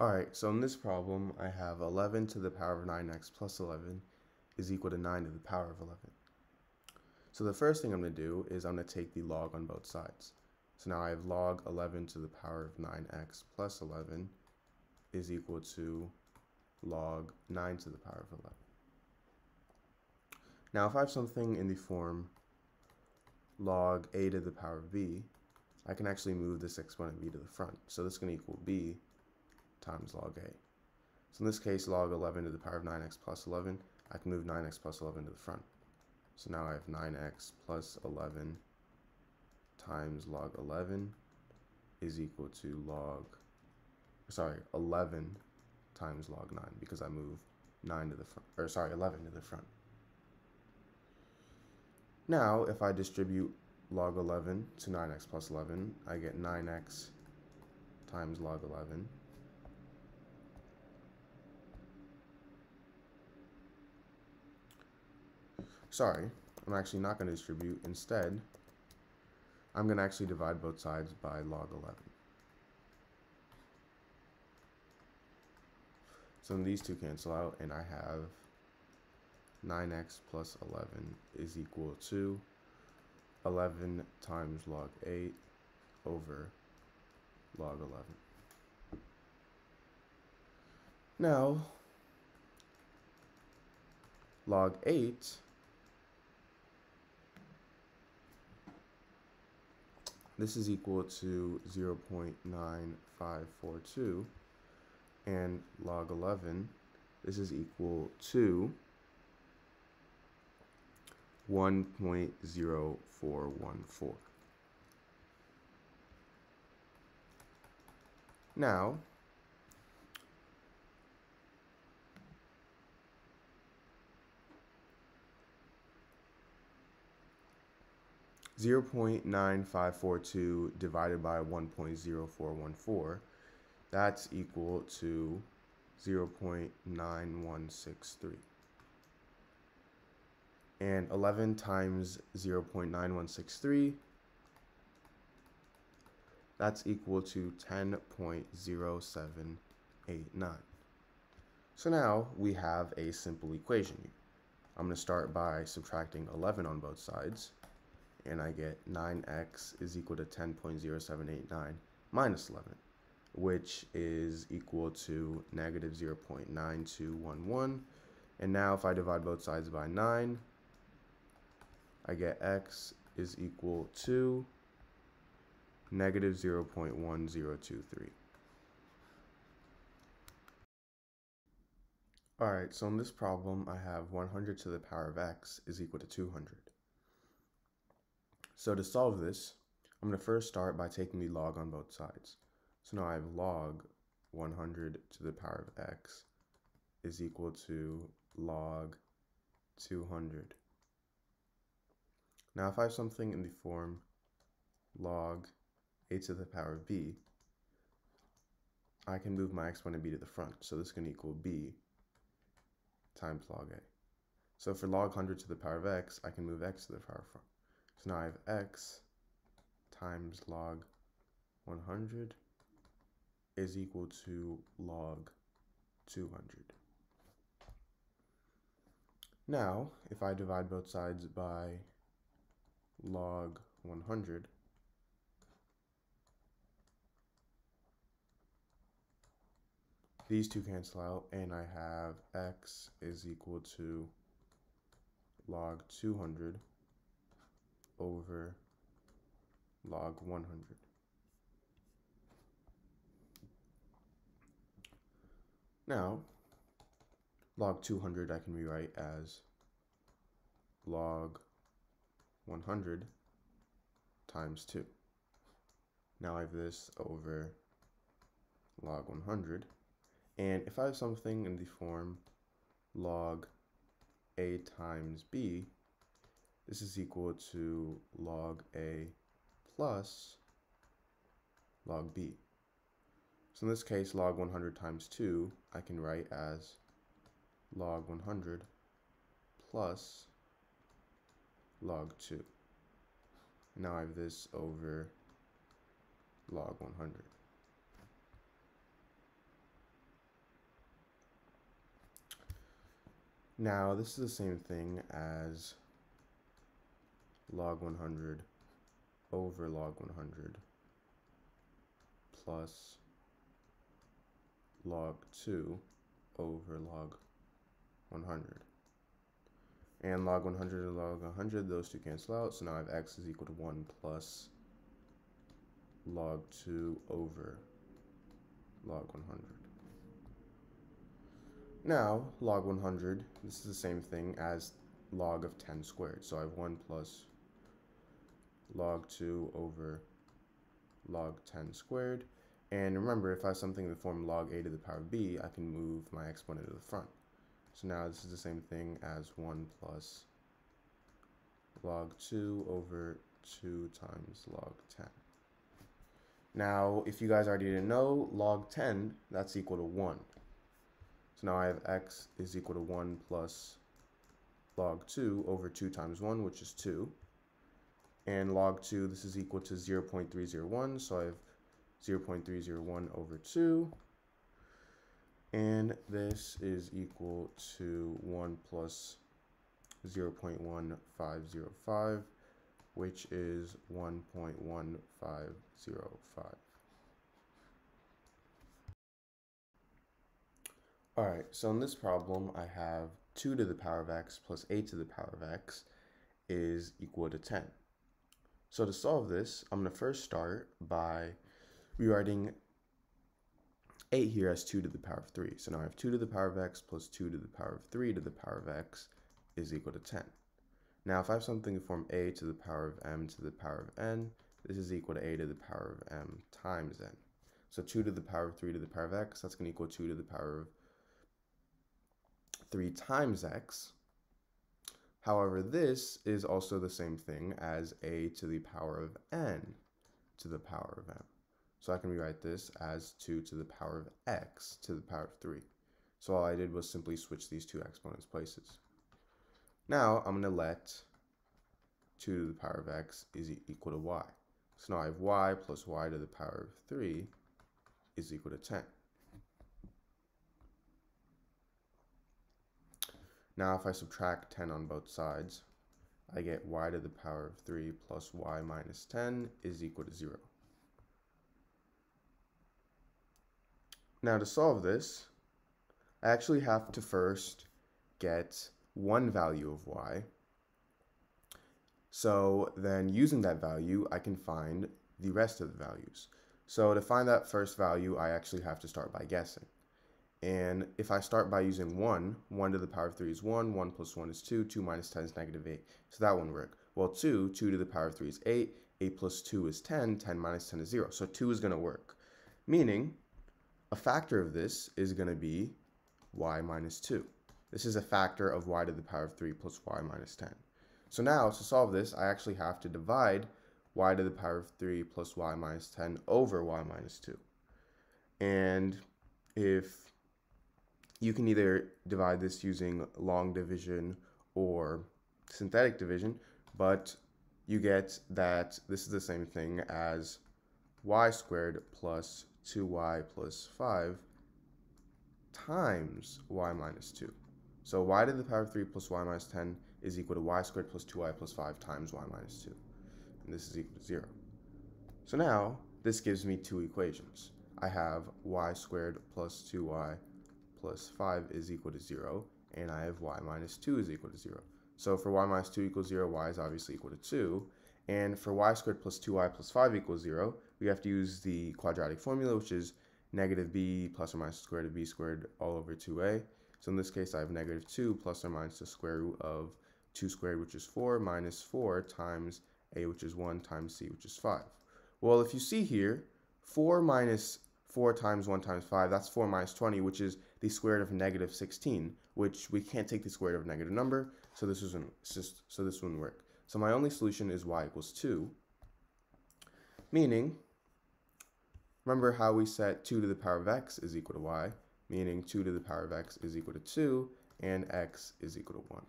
Alright, so in this problem, I have 11 to the power of 9x plus 11 is equal to 9 to the power of 11. So the first thing I'm going to do is I'm going to take the log on both sides. So now I have log 11 to the power of 9x plus 11 is equal to log 9 to the power of 11. Now if I have something in the form log a to the power of b, I can actually move this exponent b to the front. So this is going to equal b times log a. So in this case, log 11 to the power of 9x plus 11, I can move 9x plus 11 to the front. So now I have 9x plus 11 times log 11 is equal to log, sorry, 11 times log 9 because I move 9 to the front, or sorry, 11 to the front. Now, if I distribute log 11 to 9x plus 11, I get 9x times log 11 Sorry, I'm actually not going to distribute. Instead, I'm going to actually divide both sides by log 11. So these two cancel out, and I have 9x plus 11 is equal to 11 times log 8 over log 11. Now, log 8 This is equal to 0 0.9542 and log 11, this is equal to 1.0414. Now, 0.9542 divided by 1.0414, that's equal to 0.9163. And 11 times 0.9163, that's equal to 10.0789. So now we have a simple equation. I'm going to start by subtracting 11 on both sides and I get 9x is equal to 10.0789 minus 11, which is equal to negative 0.9211. And now if I divide both sides by 9, I get x is equal to negative 0.1023. Alright, so in this problem I have 100 to the power of x is equal to 200. So to solve this, I'm going to first start by taking the log on both sides. So now I have log 100 to the power of x is equal to log 200. Now if I have something in the form log a to the power of b, I can move my exponent b to the front. So this is going to equal b times log a. So for log 100 to the power of x, I can move x to the power of front. So now I have x times log 100 is equal to log 200. Now, if I divide both sides by log 100, these two cancel out and I have x is equal to log 200 over log 100. Now, log 200 I can rewrite as log 100 times 2. Now I have this over log 100. And if I have something in the form log a times b, this is equal to log A plus log B. So in this case, log 100 times 2, I can write as log 100 plus log 2. Now I have this over log 100. Now, this is the same thing as log 100 over log 100 plus log 2 over log 100. And log 100 and log 100, those two cancel out. So now I have x is equal to 1 plus log 2 over log 100. Now, log 100, this is the same thing as log of 10 squared. So I have 1 plus log 2 over log 10 squared. And remember, if I have something in the form log a to the power of b, I can move my exponent to the front. So now this is the same thing as 1 plus log 2 over 2 times log 10. Now, if you guys already didn't know, log 10, that's equal to 1. So now I have x is equal to 1 plus log 2 over 2 times 1, which is 2. And log 2, this is equal to 0 0.301, so I have 0 0.301 over 2. And this is equal to 1 plus 0 0.1505 which is 1.1505. Alright, so in this problem I have 2 to the power of x plus 8 to the power of x is equal to 10. So to solve this, I'm going to first start by rewriting 8 here as 2 to the power of 3. So now I have 2 to the power of x plus 2 to the power of 3 to the power of x is equal to 10. Now, if I have something in form a to the power of m to the power of n, this is equal to a to the power of m times n. So 2 to the power of 3 to the power of x, that's going to equal 2 to the power of 3 times x. However, this is also the same thing as a to the power of n to the power of m. So I can rewrite this as 2 to the power of x to the power of 3. So all I did was simply switch these two exponents places. Now I'm going to let 2 to the power of x is equal to y. So now I have y plus y to the power of 3 is equal to 10. Now if I subtract 10 on both sides, I get y to the power of 3 plus y minus 10 is equal to 0. Now to solve this, I actually have to first get one value of y. So then using that value, I can find the rest of the values. So to find that first value, I actually have to start by guessing. And if I start by using 1, 1 to the power of 3 is 1, 1 plus 1 is 2, 2 minus 10 is negative 8. So that won't work. Well, 2, 2 to the power of 3 is 8, 8 plus 2 is 10, 10 minus 10 is 0. So 2 is going to work. Meaning, a factor of this is going to be y minus 2. This is a factor of y to the power of 3 plus y minus 10. So now to solve this, I actually have to divide y to the power of 3 plus y minus 10 over y minus 2. And if you can either divide this using long division or synthetic division, but you get that this is the same thing as y squared plus 2y plus 5 times y minus 2. So y to the power of 3 plus y minus 10 is equal to y squared plus 2y plus 5 times y minus 2. And this is equal to 0. So now, this gives me two equations. I have y squared plus 2y plus 5 is equal to 0, and I have y minus 2 is equal to 0. So for y minus 2 equals 0, y is obviously equal to 2. And for y squared plus 2y plus 5 equals 0, we have to use the quadratic formula, which is negative b plus or minus the square root of b squared all over 2a. So in this case, I have negative 2 plus or minus the square root of 2 squared, which is 4, minus 4 times a, which is 1, times c, which is 5. Well, if you see here, 4 minus 4 times 1 times 5, that's 4 minus 20, which is the square root of negative 16, which we can't take the square root of a negative number, so this isn't just so this wouldn't work. So my only solution is y equals 2, meaning, remember how we set 2 to the power of x is equal to y, meaning 2 to the power of x is equal to 2, and x is equal to 1.